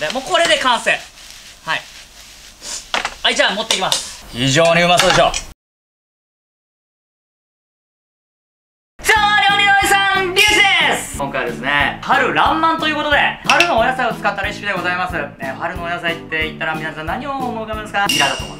でもうこれで完成。はい。はいじゃあ持っていきます。非常にうまそうでしょ。どうも料理のおじさんリュウジです。今回はですね春爛漫ということで春のお野菜を使ったレシピでございます、ね、春のお野菜って言ったら皆さん何を思うかですか？ニラだと思う。んですはい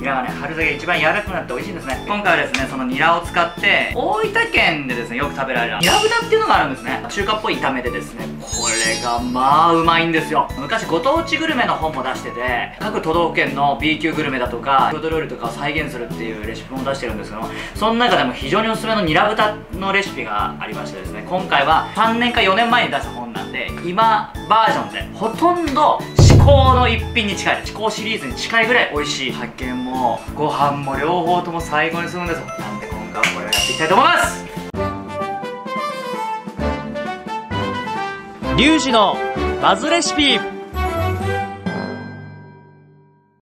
ニラはね春先一番柔らかくなって美味しいんですね。今回はですねそのニラを使って大分県でですねよく食べられるニラ豚っていうのがあるんですね。中華っぽい炒めでですねこれがまあうまいんですよ。昔ご当地グルメの本も出してて各都道府県の B 級グルメだとか郷土料理とかを再現するっていうレシピも出してるんですけどその中でも非常におすすめのニラ豚のレシピがありましてですね今回は3年か4年前に出した本なんで今バージョンでほとんど高の一品に近い。至高シリーズに近いぐらい美味しい発見もご飯も両方とも最高にするんです。なんで今回はこれをやっていきたいと思います。リュウジのバズレシピ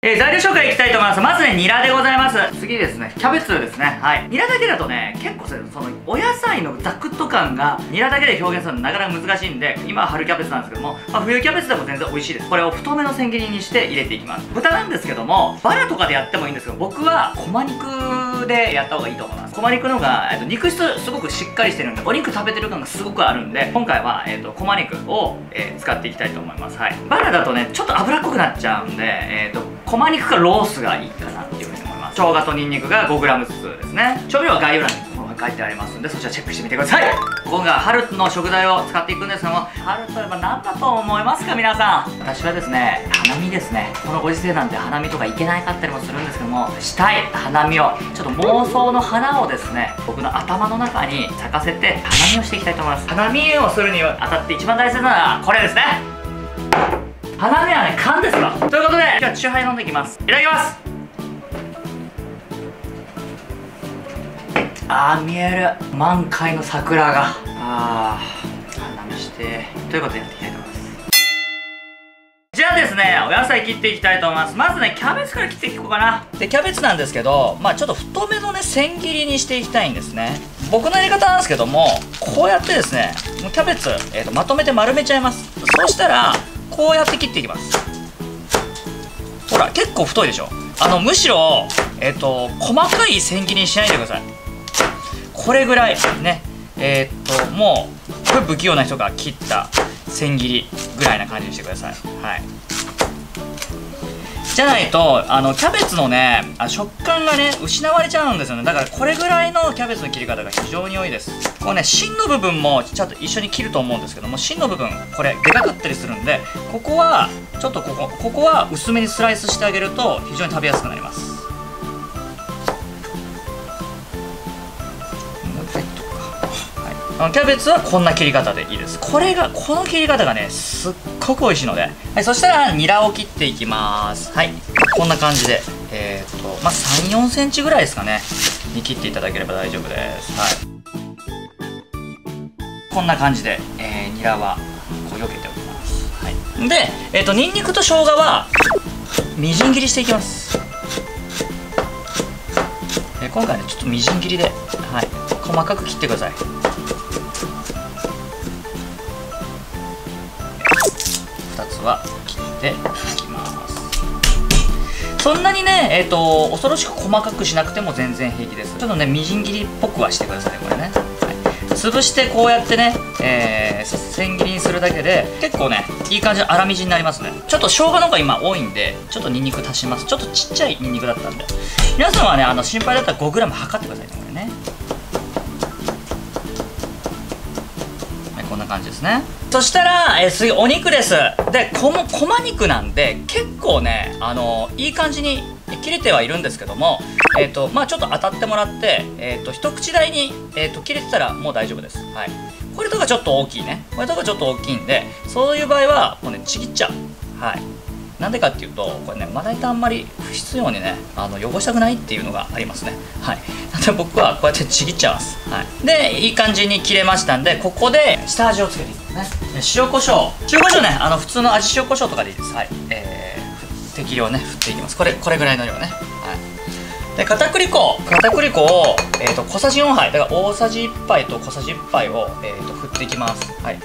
えー、材料紹介いきたいと思います。まずね、ニラでございます。次ですね、キャベツですね。はい。ニラだけだとね、結構その、お野菜のザクッと感が、ニラだけで表現するのなかなか難しいんで、今は春キャベツなんですけども、まあ、冬キャベツでも全然美味しいです。これを太めの千切りにして入れていきます。豚なんですけども、バラとかでやってもいいんですけど、僕は、こま肉でやった方がいいと思います。こま肉の方が、えっと、肉質すごくしっかりしてるんで、お肉食べてる感がすごくあるんで、今回は、えっと、こま肉を、えー、使っていきたいと思います。はい。バラだとね、ちょっと脂っこくなっちゃうんで、えっと、こま肉かロースがいいかなっていうふうに思います。生姜とニンニクが 5g ずつですね。調味料は概要欄に書いてありますんでそちらチェックしてみてください。今回は春の食材を使っていくんですけども春といえば何だと思いますか皆さん？私はですね花見ですね。このご時世なんて花見とか行けないかったりもするんですけどもしたい花見をちょっと妄想の花をですね僕の頭の中に咲かせて花見をしていきたいと思います。花見をするにあたって一番大切なのはこれですね花見はね缶ですわということで今日はチューハイ飲んでいきます。いただきます。あー見える。満開の桜が。あー花見して。ということでやっていきたいと思います。じゃあですねお野菜切っていきたいと思います。まずねキャベツから切っていこうかな。でキャベツなんですけどまあちょっと太めのね千切りにしていきたいんですね。僕のやり方なんですけどもこうやってですねキャベツ、えーとまとめて丸めちゃいます。そしたらこうやって切っていきます。ほら結構太いでしょ。あのむしろえっ、ー、と細かい千切りにしないでください。これぐらいね。えー、っともうこれ不器用な人が切った千切りぐらいな感じにしてください。はい。じゃないとあのキャベツのねあ食感がね失われちゃうんですよね。だからこれぐらいのキャベツの切り方が非常に多いです。こうね芯の部分もちゃんと一緒に切ると思うんですけども芯の部分これでかかったりするんでここはちょっとここここは薄めにスライスしてあげると非常に食べやすくなります。あのキャベツはこんな切り方でいいです。これがこの切り方がねすっごく美味しいので、はい、そしたらニラを切っていきます。はい。こんな感じでえっ、とまあ3 4センチぐらいですかね。に切っていただければ大丈夫です。はい。こんな感じで、えー、ニラはこう避けておきます。はい。でえっ、とニンニクと生姜はみじん切りしていきます。え今回ねちょっとみじん切りではい。細かく切ってください。は切っていきます。そんなにねえ、ー、と恐ろしく細かくしなくても全然平気です。ちょっとねみじん切りっぽくはしてくださいこれね、はい、潰してこうやってね、えー、千切りにするだけで結構ねいい感じの粗みじんになりますね。ちょっと生姜の方が今多いんでちょっとニンニク足します。ちょっとちっちゃいニンニクだったんで。皆さんはねあの心配だったら 5g 測ってくださいねこれね。はいこんな感じですね。そしたら、えー、次お肉です。でこのこま肉なんで結構ねあのいい感じに切れてはいるんですけどもえっ、ー、とまあちょっと当たってもらってえっ、と一口大に、えーと、切れてたらもう大丈夫です。はい。これとかちょっと大きいね。これとかちょっと大きいんでそういう場合はもうねちぎっちゃう。はい。なんでかっていうとこれねまな板あんまり不必要にねあの汚したくないっていうのがありますね。はい。なんで僕はこうやってちぎっちゃいます。はい。でいい感じに切れましたんでここで下味をつけていきね。塩コショウ。塩コショウねあの普通の味塩コショウとかでいいです。はい。えー、適量ね振っていきます。これこれぐらいの量ね。はい。で片栗粉。片栗粉を、えーと、小さじ4杯。だから大さじ1杯と小さじ1杯を、えーと、振っていきます。はい。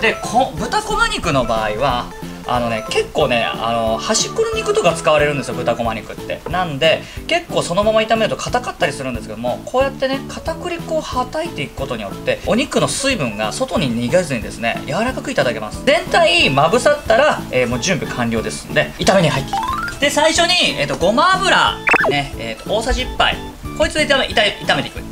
でこ豚こま肉の場合はあのね結構ねあの端っこの肉とか使われるんですよ豚こま肉って。なんで結構そのまま炒めると硬かったりするんですけどもこうやってね片栗粉をはたいていくことによってお肉の水分が外に逃がずにですね柔らかくいただけます。全体まぶさったら、えー、もう準備完了です。んで炒めに入っていきますで最初に、えーと、ごま油ね、えーと、大さじ1杯。こいつで炒め炒めていく。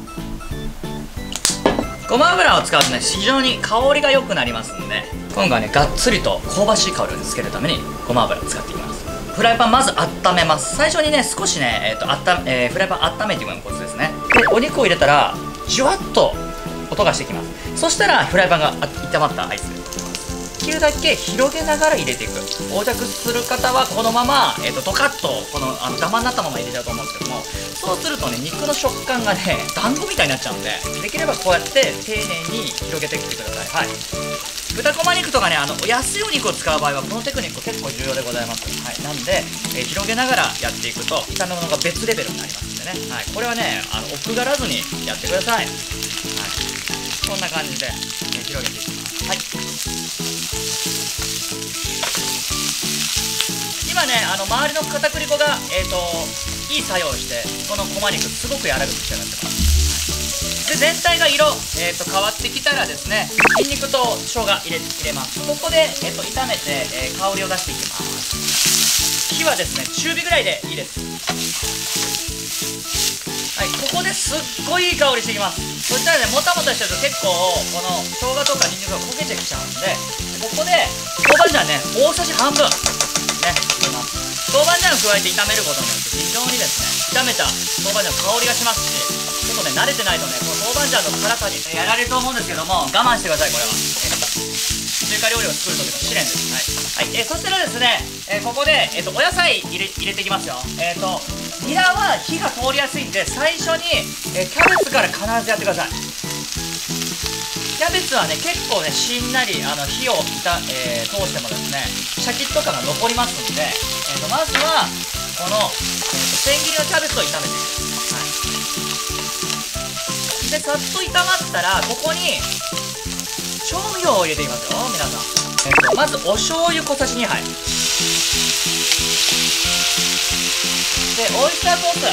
ごま油を使うとね非常に香りが良くなりますんで今回はねがっつりと香ばしい香りをつけるためにごま油を使っていきます。フライパンまず温めます。最初にね少しね、えーとあったえー、フライパン温めていくのがコツですね。でお肉を入れたらじゅわっと音がしてきます。そしたらフライパンが炒まったアイスできるだけ広げながら入れていく。横着する方はこのまま、えーと、ドカッとこのあのダマになったまま入れちゃうと思うんですけどもそうするとね肉の食感がね団子みたいになっちゃうんでできればこうやって丁寧に広げていってください。はい。豚こま肉とかねあの安いお肉を使う場合はこのテクニック結構重要でございます。はい。なんで、えー、広げながらやっていくと炒め物が別レベルになりますんでね、はい、これはねあの奥がらずにやってください、はい、こんな感じで、え、広げていきます。はい。あの周りの片栗粉が、えーと、いい作用をしてこのこま肉すごく柔らかく仕上がってます。で全体が色、えーと、変わってきたらですねにんにくと生姜入れ入れます。ここで、えーと、炒めて、えー、香りを出していきます。火はですね中火ぐらいでいいです。はいここですっごいいい香りしてきます。そしたらねもたもたしてると結構この生姜とかにんにくが焦げてきちゃうんでここで豆板醤ね大さじ半分。豆板醤を加えて炒めることによって非常にですね炒めた豆板醤の香りがしますしちょっとね慣れてないとねこの豆板醤の辛さにやられると思うんですけども我慢してくださいこれは中華料理を作る時の試練ですはい、はい、え、そしたらですね、え、ここで、えーと、お野菜入れ入れていきますよえっ、ー、とニラは火が通りやすいんで最初に、えキャベツから必ずやってくださいキャベツはね結構ねしんなりあの火をた、えー、通してもですねシャキッと感が残りますんで、えーと、まずはこの、えーと、千切りのキャベツを炒めていく、はい、でさっと炒まったらここに調味料を入れていきますよ皆さん、えーと、まずお醤油小さじ2杯。でオイスターソース。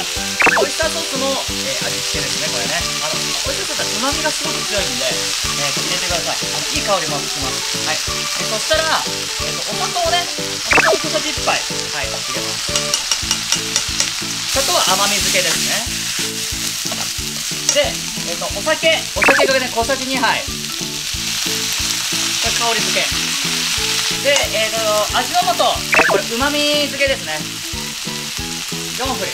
オイスターソースの、えー、味付けですねこれね。あのオイスターソースはうまみがすごく強いんで、えー、入れてください。あのいい香りもつきます。はい、えー、そしたら、えー、とお砂糖をねお砂糖小さじ1杯。はい入れます。砂糖は甘み付けですね。で、えー、とお酒。お酒がね小さじ2杯これ香り付け。で、えーと、味の素、えー、これうまみ付けですね。4振り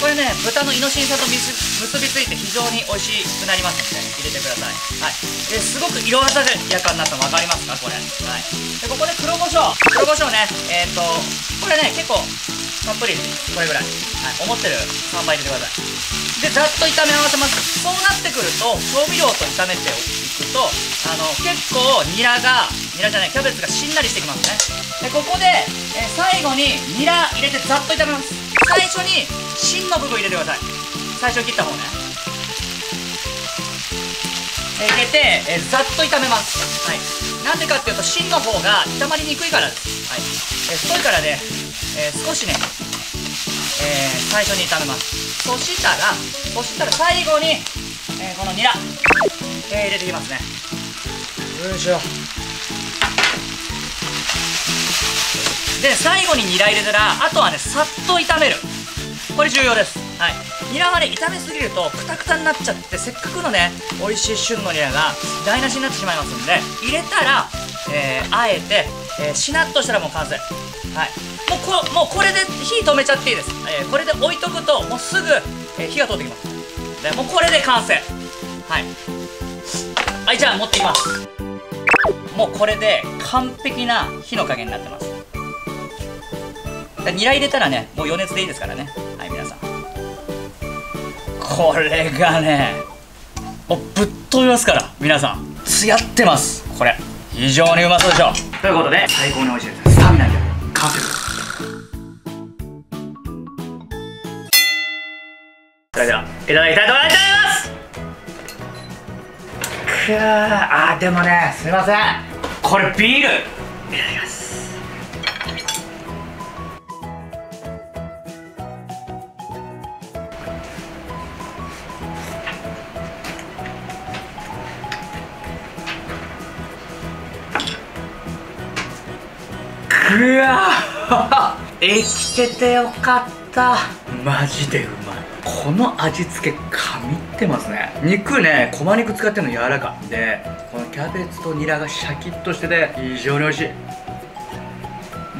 これ。ね豚のイノシン酸と結びついて非常に美味しくなりますので、ね、入れてください。はい。ですごく色鮮やかになったの分かりますか？これ。はい。でここで黒胡椒。黒胡椒ね。えっ、とこれね結構たっぷりこれぐらい、はい、思ってる3倍入れてくださいでざっと炒め合わせます。そうなってくると調味料と炒めていくとあの結構ニラがニラじゃないキャベツがしんなりしてきますね。でここで、え最後にニラ入れてざっと炒めます。最初に芯の部分入れてください。最初切った方ね。え入れて、えざっと炒めます。はい。なんでかっていうと芯の方が炒まりにくいからです。はい、え太いからね、え少しねえー、最初に炒めます。そしたらそしたら最後に、えー、このニラ、えー、入れていきますね。よいしょ。で最後にニラ入れたらあとはねさっと炒める。これ重要です。はい。ニラはね炒めすぎるとクタクタになっちゃってせっかくのね美味しい旬のニラが台無しになってしまいますんで入れたら、えー、あえて、えー、しなっとしたらもう完成。はい。もうこもうこれで火止めちゃっていいです、えー、これで置いとくともうすぐ、え火が通ってきます。でもうこれで完成。はい。はいじゃあ持ってきます。もうこれで完璧な火の加減になってます。ニラ入れたらねもう余熱でいいですからね。はい皆さん。これがねもうぶっ飛びますから皆さん。つやってます。これ。非常にうまそうでしょ。ということで最高に美味しいです。スタミナで完成です。それではいただきたいと思います。くー。あーでもねすいません。これビール。いただきます。ぐわ 生きててよかった。マジでうまい。この味付け神ってますね。肉ねこま肉使ってるの柔らかでこのキャベツとニラがシャキッとしてて非常に美味しい。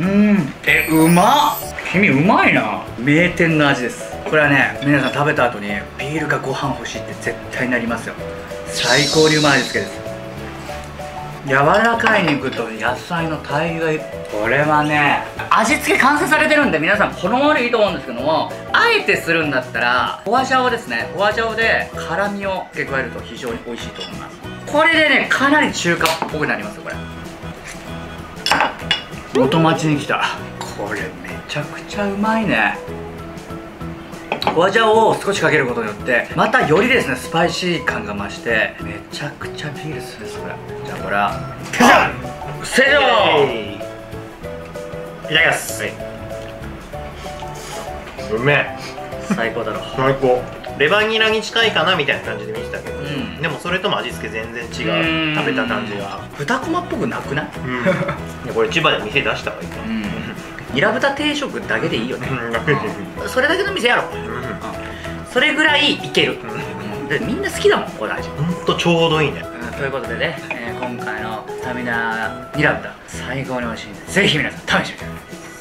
うん。えうまっ。君うまいな。名店の味です。これはね皆さん食べた後にビールかご飯欲しいって絶対なりますよ。最高にうまい味付けです。柔らかい肉と野菜の大概これはね味付け完成されてるんで皆さんこのままでいいと思うんですけどもあえてするんだったらホワジャオですね。ホワジャオで辛みを付け加えると非常に美味しいと思います。これでねかなり中華っぽくなりますよこれ。元町に来た。これめちゃくちゃうまいね。ホワジャオを少しかけることによってまたよりですねスパイシー感が増してめちゃくちゃビールするですこれ。じゃあこれはじゃあせよいただきます、うめえ。最高だろ最高。レバニラに近いかなみたいな感じで見てたけど、うん。でもそれとも味付け全然違うん。う食べた感じが。豚こまっぽくなくない？うん。これ千葉で店出した方がいいかうん。ニラ豚定食だけでいいよね。うんそれだけの店やろそれぐらいいける。うん。でみんな好きだもんこの味ほんとちょうどいいね。うん。ということでね、えー今回のスタミナニラ豚最高に美味しいんでぜひ皆さん試してみてください